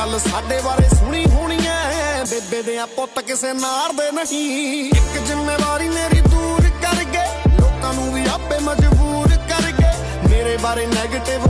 ਗੱਲ ਸਾਡੇ ਬਾਰੇ ਸੁਣੀ ਹੋਣੀ ਐ। ਬੇਬੇ ਦੇ ਆ ਪੁੱਤ ਕਿਸੇ ਨਾਰ ਦੇ ਨਹੀਂ। ਇੱਕ ਜ਼ਿੰਮੇਵਾਰੀ ਮੇਰੀ ਦੂਰ ਕਰ ਗਏ ਲੋਕਾਂ ਨੂੰ ਵੀ ਆਪੇ ਮਜਬੂਰ ਕਰ ਗਏ ਮੇਰੇ ਬਾਰੇ 네ਗੇਟਿਵ